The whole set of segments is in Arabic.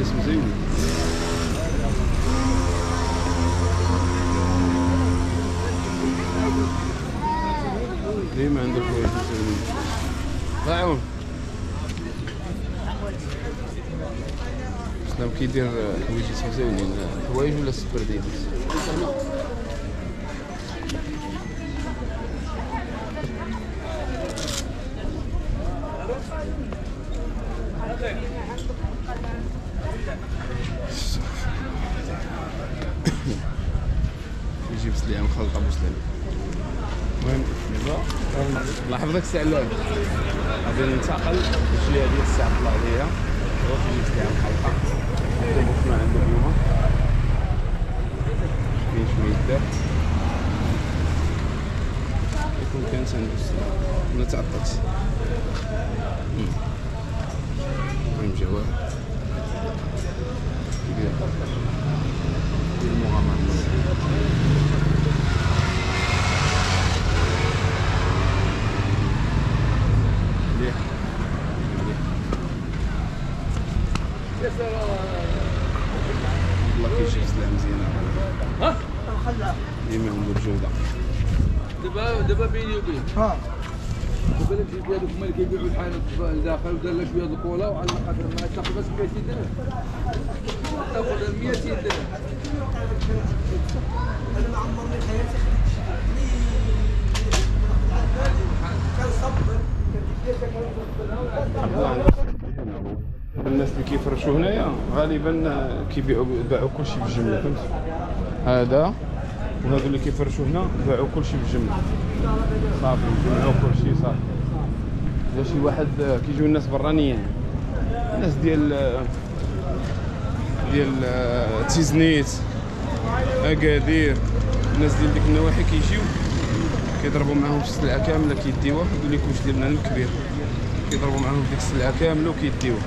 وجات مزيونين ديما عندك حوايج مزيونين ضايعون اسلام كيدير حوايجات مزيونين حوايج ولا السبرديات يجيب سليم خلط أبو سليم. المهم دابا لاحظ داك السعلان غادي ننتقل. شوية ديال الساعة طلع ليا هو كيجيب سليم خلطه دابا شنو عنده اليوم كاين شوية دار يكون كان عنده السلام أنا تعطلت المهم جواب كبير المغامرة مليح مليح والله ها؟ ديما عنده دابا دابا بيني وبين ها. دابا لك جيت هذوك هما اللي كيبيعوا الداخل ودار لك شوية وعلى ما تاخذ بس 200 درهم. تاخذ 200 درهم. أنا ما عمرني حياتي الناس اللي كيفرشوا هنايا غالبا كيبيعوا باعوا كلشي بالجمله فهمت؟ هذا وهذو اللي كيفرشوا هنا باعوا كلشي بالجمله صافي جمعوا كلشي صافي. إذا شي واحد كيجيو الناس برانيين. الناس ديال ديال تيزنيت أكادير الناس ديال ديك النواحي كيجيو كيضربوا معاهم في السلعة كاملة كيديوها. يقول لك واش ديالنا الكبير كيضربوا معاهم ديك السلعة كاملة وكيديوها.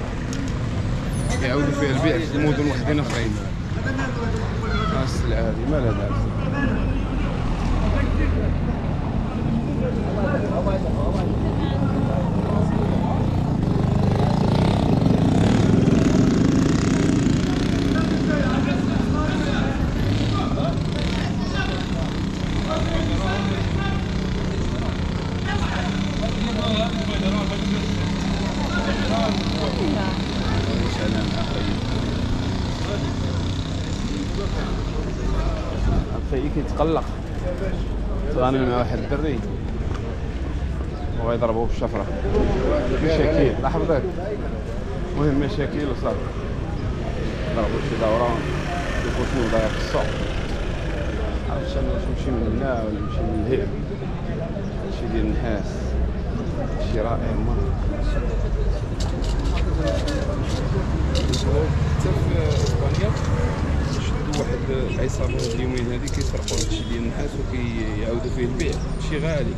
يعاودوا فيها البيع في المدن وحدين أخرين. السلعة هذه مالها دابا كيتقلق تغني مع واحد. الدري وغيضربوه بالشفره مشاكل. لاحظ ذاك المهم مشاكل وصافي ضربوا شي دوران يشوفوا شنو داير في السوق عرفت أنا واش نمشي من هنا ولا نمشي من الهيب شي ديال النحاس. شي رائع مرة. حتى واحد العصابة هاد اليومين هادي كيسرقوا هادشي ديال النحاس وكيعاودوا فيه البيع. شي غالي.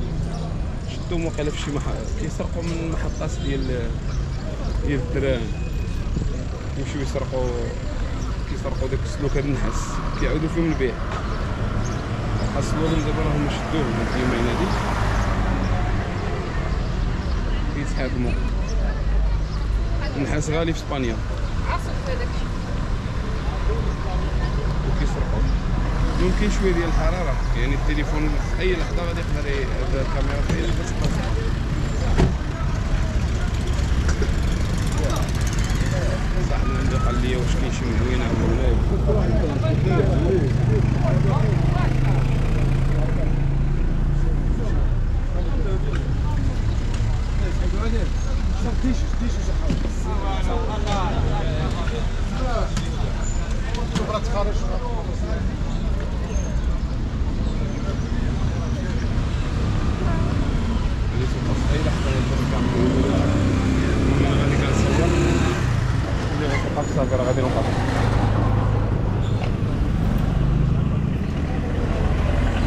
شدوهم وقيلا في شي محل كيسرقوا من محطات ديال ديال الدراهم يمشيو يسرقوا كيسرقوا داك السلوك هاد النحاس كيعاودوا فيهم البيع. حصلوا لهم دابا راهم شدوهم هاد اليومين هادي. كيتحاكموا النحاس غالي في إسبانيا. وكيسرقوا يمكن شوية ديال الحرارة. يعني التليفون في أي لحظة غادي يقدر الكاميرا ديالي باش تقص صاحبنا اللي قال لي واش كاين شي مدوينه ولا اللي تبقى في اي لحظه يقدر الكاميرا المهم أنا غادي كنصور اللي راه غادي نوقف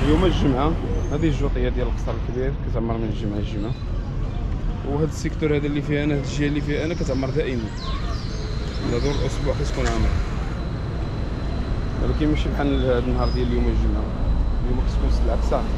اليوم الجمعة هذه الجوطية ديال القصر الكبير كتعمر من الجمعة للجمعة وهذا السيكتور هذا اللي فيه أنا هذه الجهة اللي فيها أنا كتعمر دائما. ولا دور الأسبوع كتكون عامر. ولكن ماشي بحال هذا النهار ديال اليوم الجمعة. اليوم كتكون سلعة صافي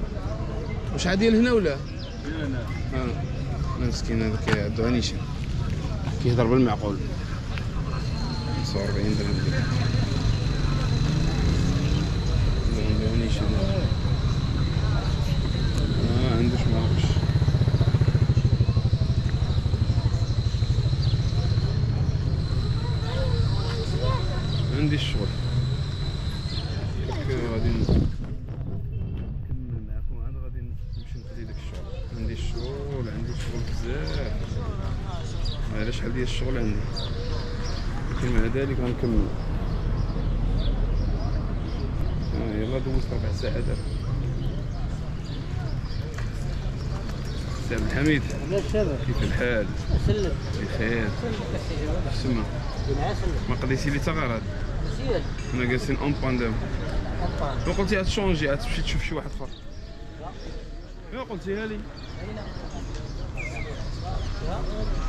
واش عاد ديال هنا ولا؟ آه. مسكين هذا كيعدو عنيشة كيهضر بالمعقول. 45 درهم. ديال عنده عنيشة آه عندوش معرفش عندي الشغل. غادي نكمل معكم عاد غادي نمشي نقضي داك الشغل عندي الشغل عندي الشغل بزاف. على شحال ديال الشغل عندي؟ لكن مع ذلك غنكمل آه يلا دوزت ربع ساعات دابا. عبد الحميد كيف الحال؟ بخير. سما ما قضيتي لي غير هاد. أنا جالسين en panne ديما لو قلتي غت changer غتمشي تشوف شي واحد آخر. يا قلتيها لي.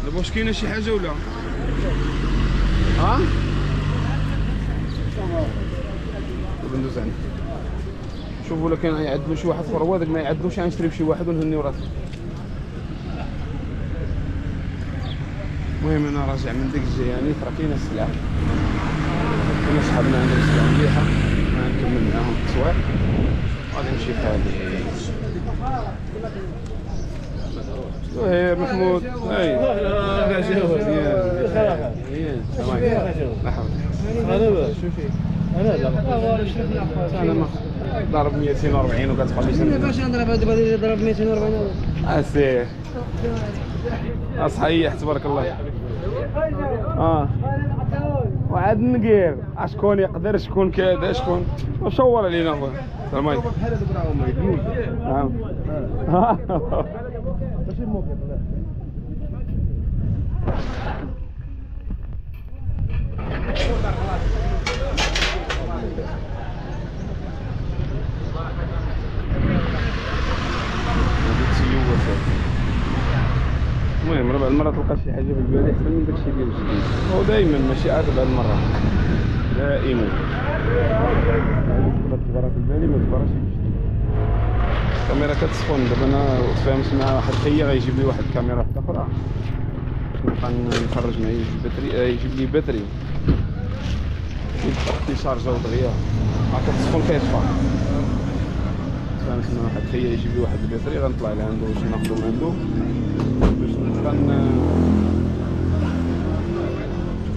دابا واش كاينة شي حاجة ولا؟ ها؟ دابا شوفوا ولا كان يعدلوا شي واحد هو هذاك ما يعدلوش غنشري بشي واحد ونهنيو راسي المهم أنا راجع من ديك الجياني راه كاينة السلعة. كنا صحابنا عندهم سلعه مليحة. غنكمل معاهم التصوير. غادي نمشي بحالي زهير محمود مرحبا أنا أنا ضارب 240 وكتقول لي شنو باش نضرب هذا بدل يضرب 240 اسير اصحيح تبارك الله آه وعاد نقير شكون يقدر شكون كذا شكون وشور علينا خويا نعم سيوة صافي. المهم ربع المرة تلقى شي حاجة في البال أحسن من داكشي ديال الجديد. هو دايما ماشي عاد بعد المرة. دائما. تبرا في بالي ما تبراش الكاميرا كتسخن. دابا أنا تفاهمت مع واحد خويا غيجيب لي واحد الكاميرا واحدة أخرى. نبقى نخرج معايا batterie آه، يجيب لي batterie يتحط لي chargée ودغيا ما كتسخن كيطفى تفاهمت مع واحد خويا يجيب لي واحد ال batterie غنطلع لعندو باش ناخدو من عنده باش نبقى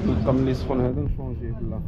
نبقى ملي سخون هذا نشونجيه بالله.